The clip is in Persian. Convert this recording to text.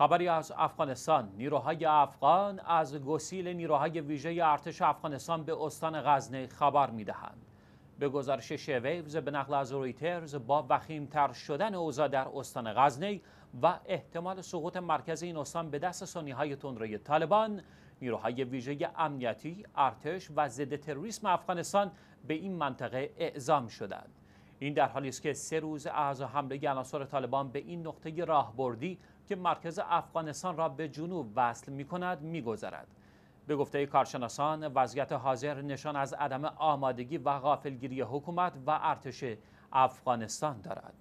خبری از افغانستان. نیروهای افغان از گسیل نیروهای ویژه ارتش افغانستان به استان غزنه خبر می‌دهند. به گزارش شیویوز به نقل از رویترز با وخیمتر شدن اوضاع در استان غزنه و احتمال سقوط مرکز این استان به دست سنی های تندروی طالبان نیروهای ویژه امنیتی ارتش و ضد تروریسم افغانستان به این منطقه اعزام شدند. این در حالی است که سه روز از حمله عناصر طالبان به این نقطه راهبردی که مرکز افغانستان را به جنوب وصل می کند می گذرد. به گفته کارشناسان وضعیت حاضر نشان از عدم آمادگی و غافلگیری حکومت و ارتش افغانستان دارد.